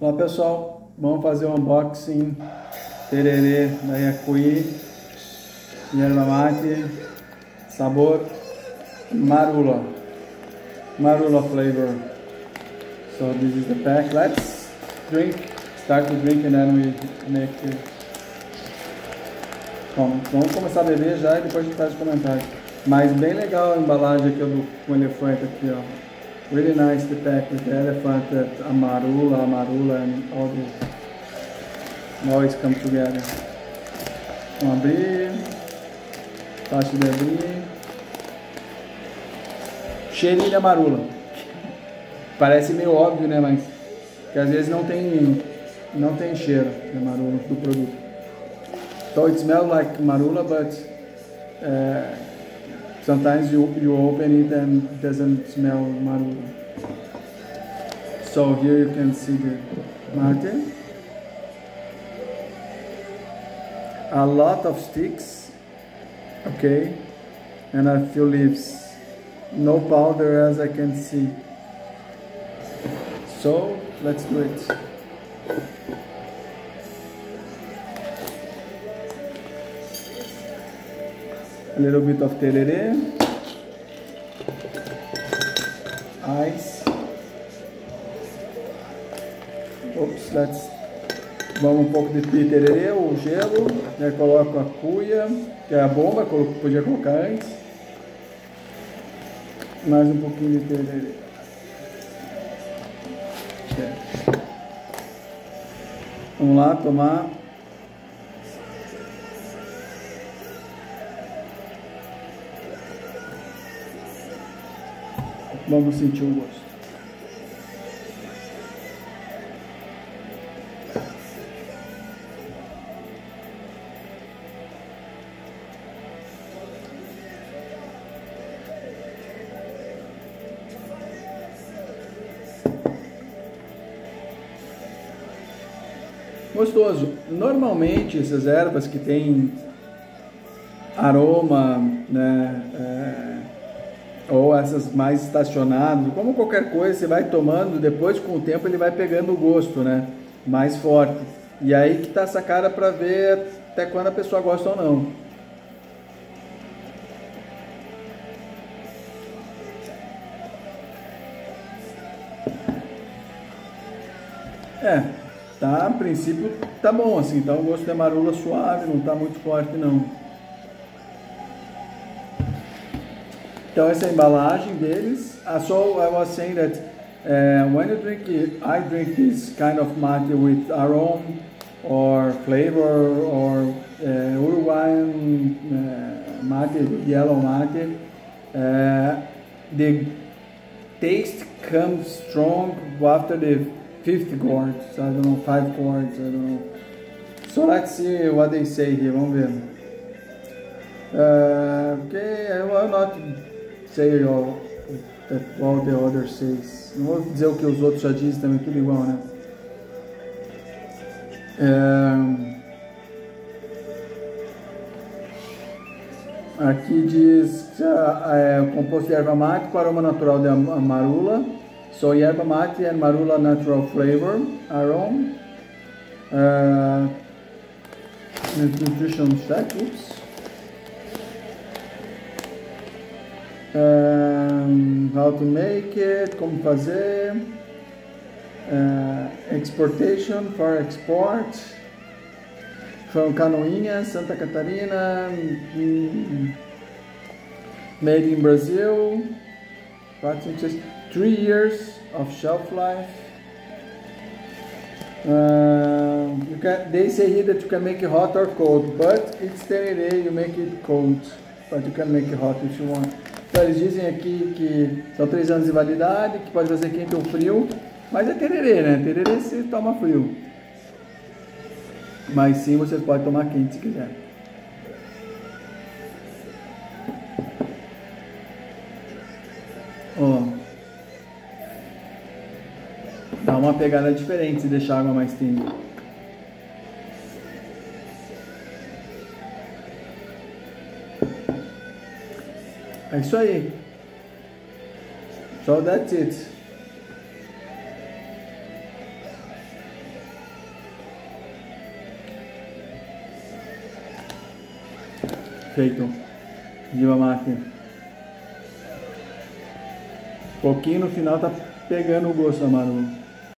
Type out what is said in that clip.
Olá pessoal, vamos fazer um unboxing tererê da Yacuí, erva mate, sabor marula, marula flavor. So this is the pack. Let's drink, start to drink and then we make it. Bom, vamos começar a beber já e depois a gente faz os comentários. Mas bem legal a embalagem aqui do elefante aqui, ó. Really nice pack with the elephant, that amarula, amarula, and all the always come together. Vamos abrir. Fácil de abrir. Cheirinho de amarula. Parece meio óbvio, né? Mas que às vezes não tem, não tem cheiro de amarula do produto. So it smells like marula, but uh, sometimes you, you open it and doesn't smell marula. So here you can see the mate. A lot of sticks, okay, and a few leaves. No powder as I can see. So let's do it. A little bit of tereré, ice. Oops, let's vamos um pouco de tereré, o gelo, já coloco a cuia, que é a bomba, podia colocar antes. Mais um pouquinho de tereré. Vamos lá tomar Vamos sentir o gosto. Gostoso. Normalmente essas ervas que têm aroma, né, é, ou essas mais estacionadas, como qualquer coisa, você vai tomando, depois com o tempo ele vai pegando o gosto, né? Mais forte. E aí que tá essa cara para ver até quando a pessoa gosta ou não. É, tá, a princípio tá bom assim, tá um gosto de marula suave, não tá muito forte não. Então essa é a embalagem deles. Uh, so I was saying that uh, when you drink it, I drink this kind of mate with aroma or flavor or uh, Uruguayan uh, mate, yellow mate. Uh, the taste comes strong after the fifth chord. So I don't know, five chords, I don't know. So let's see what they say here, vamos ver. Uh, okay, I will not say all, that all the others says. Não vou dizer o que os outros já dizem também, tudo igual, né? É, aqui diz é, o composto de erva mate com aroma natural de marula. So erva mate and marula natural flavor aroma. Uh, nutrition check, oops. Um, how to make it, como fazer, uh, exportation for export, from Canoinhas, Santa Catarina, mm, made in Brazil, three years of shelf life. Uh, you can, they say here that you can make it hot or cold, but it's tereré, you make it cold, but you can make it hot if you want. Então, eles dizem aqui que são três anos de validade, que pode fazer quente ou frio, mas é tererê, né? Tererê se toma frio. Mas sim, você pode tomar quente se quiser. Ó. Dá uma pegada diferente se deixar a água mais tênue. É isso aí. So that's it. Feito. Viva a máquina. Um pouquinho no final tá pegando o gosto, mano.